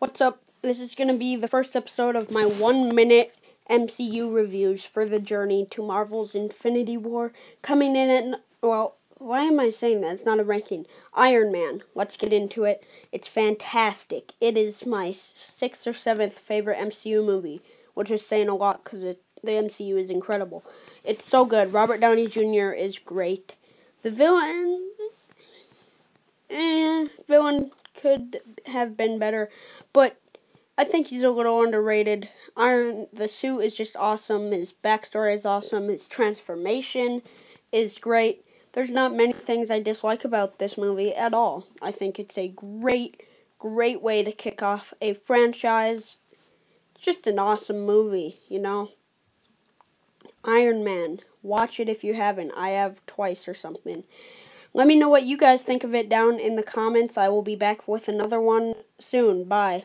What's up? This is going to be the first episode of my one minute MCU reviews for the journey to Marvel's Infinity War. Coming in at, well, why am I saying that? It's not a ranking. Iron Man. Let's get into it. It's fantastic. It is my sixth or seventh favorite MCU movie, which is saying a lot because the MCU is incredible. It's so good. Robert Downey Jr. is great. The villain. Eh, villain could have been better, but I think he's a little underrated. Iron, the suit is just awesome. His backstory is awesome. His transformation is great. There's not many things I dislike about this movie at all. I think it's a great, great way to kick off a franchise. It's just an awesome movie, you know. Iron Man. Watch it if you haven't. I have twice or something. Let me know what you guys think of it down in the comments. I will be back with another one soon. Bye.